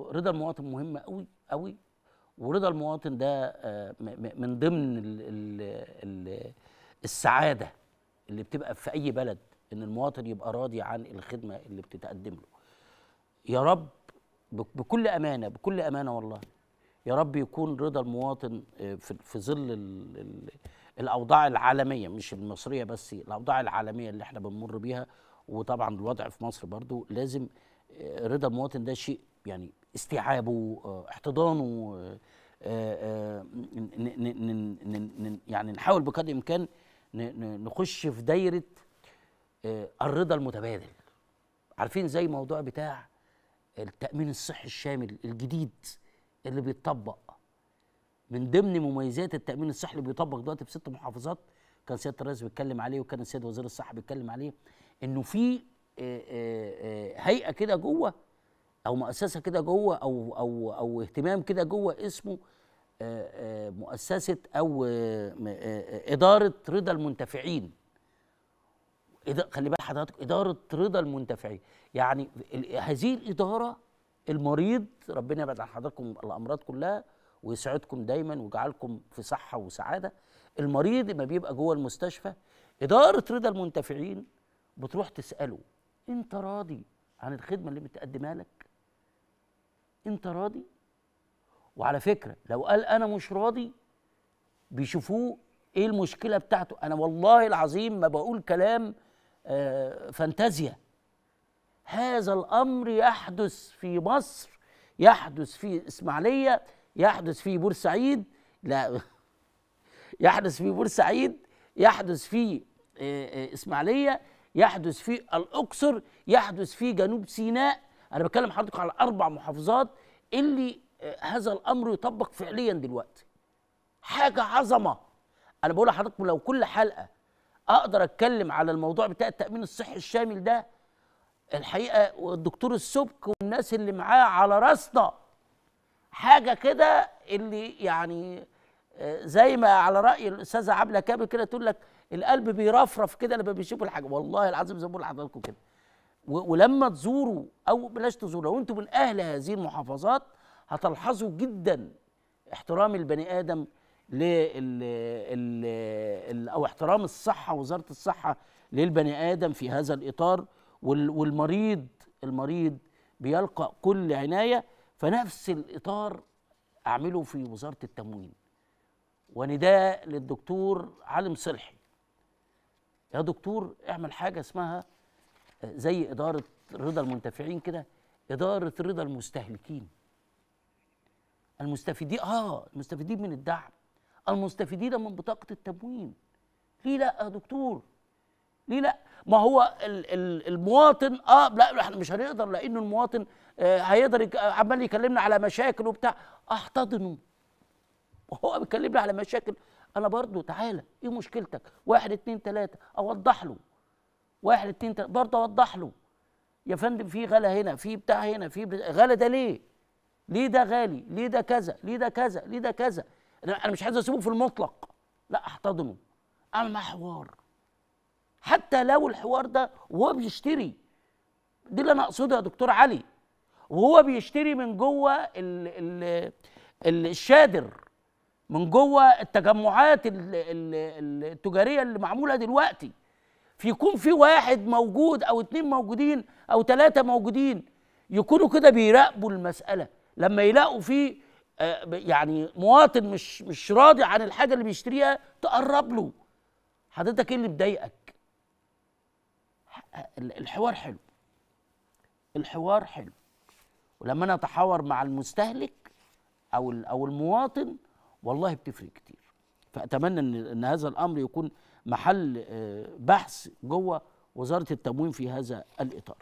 رضا المواطن مهم قوي قوي. ورضا المواطن ده آه، من ضمن ال ال ال السعادة اللي بتبقى في أي بلد إن المواطن يبقى راضي عن الخدمة اللي بتتقدم له. يا رب بك- بكل أمانة بكل أمانة والله يا رب يكون رضا المواطن آه، في ظل ال ال الأوضاع العالمية مش المصرية بس الأوضاع العالمية اللي إحنا بنمر بيها. وطبعا الوضع في مصر برضو لازم رضا المواطن ده شيء يعني استيعابه احتضانه يعني نحاول بقدر الإمكان نخش في دايرة آه، الرضا المتبادل. عارفين زي موضوع بتاع التأمين الصحي الشامل الجديد اللي بيتطبق. من ضمن مميزات التأمين الصحي اللي بيطبق دلوقتي في ست محافظات كان سيادة الرئيس بيتكلم عليه وكان السيد وزير الصحة بيتكلم عليه إنه في آه، آه، آه، هيئة كده جوه أو مؤسسة كده جوه أو أو أو اهتمام كده جوه اسمه مؤسسة أو م- آه، آه، إدارة رضا المنتفعين. خلي بال حضرتك إدارة رضا المنتفعين. يعني هذه الإدارة المريض ربنا يبعد عن حضراتكم الأمراض كلها ويسعدكم دايما ويجعلكم في صحة وسعادة. المريض لما بيبقى جوه المستشفى إدارة رضا المنتفعين بتروح تسأله. أنت راضي عن الخدمة اللي متقدمها لك؟ أنت راضي؟ وعلى فكرة لو قال أنا مش راضي بيشوفوه إيه المشكلة بتاعته؟ أنا والله العظيم ما بقول كلام آه، فانتازيا. هذا الأمر يحدث في مصر يحدث في إسماعيلية يحدث في بورسعيد. لا يحدث في بورسعيد يحدث في آه، آه، إسماعيلية. يحدث في الأقصر يحدث في جنوب سيناء. أنا بتكلم حضرتك على أربع محافظات اللي آه، هذا الأمر يطبق فعليا دلوقتي. حاجة عظمة. أنا بقول لحضراتكم لو كل حلقة أقدر أتكلم على الموضوع بتاع التأمين الصحي الشامل ده الحقيقة والدكتور السبك والناس اللي معاه على راسنا حاجة كده اللي يعني زي ما على رأي الأستاذة عبلة كامل كده تقول لك القلب بيرفرف كده لما بيشوف الحاجة. والله العظيم زي ما بقول لحضراتكم كده. ولما تزوروا أو بلاش تزوروا لو أنتم من أهل هذه المحافظات هتلحظوا جدا احترام البني آدم لل أو احترام الصحة وزارة الصحة للبني آدم في هذا الإطار. وال- والمريض المريض بيلقى كل عناية. فنفس الإطار أعمله في وزارة التموين. ونداء للدكتور علي صلحي يا دكتور اعمل حاجة اسمها زي إدارة رضا المنتفعين كده إدارة رضا المستهلكين. المستفيدين آه المستفيدين من الدعم. المستفيدين من بطاقة التموين. ليه لأ يا دكتور؟ ليه لأ؟ ما هو ال- ال- المواطن آه لأ إحنا مش هنقدر لأنه المواطن آه هيقدر آه، عمال يكلمنا على مشاكل وبتاع. احتضنه وهو بيكلمنا على مشاكل. أنا برضو تعالى إيه مشكلتك؟ واحد اتنين تلاتة أوضح له. واحد اتنين تلاتة برضه أوضح له. يا فندم في غلا هنا في بتاع هنا في غلا ده ليه؟ ليه ده غالي؟ ليه ده كذا؟ ليه ده كذا؟ ليه ده كذا؟ أنا مش عايز أسيبه في المطلق. لا أحتضنه. أعمل معاه حوار. حتى لو الحوار ده وهو بيشتري دي اللي أنا أقصده يا دكتور علي. وهو بيشتري من جوه ال ال ال الشادر. من جوه التجمعات ال- ال- التجارية اللي معمولة دلوقتي. في يكون في واحد موجود أو اتنين موجودين أو ثلاثة موجودين يكونوا كده بيراقبوا المسألة. لما يلاقوا في آه، يعني مواطن مش مش راضي عن الحاجة اللي بيشتريها تقرب له. حضرتك إيه اللي مضايقك ال- الحوار حلو. الحوار حلو. ولما أنا أتحاور مع المستهلك أو أو المواطن والله بتفرق كتير. فأتمنى إن إن هذا الأمر يكون محل آه، بحث جوه وزارة التموين في هذا الإطار.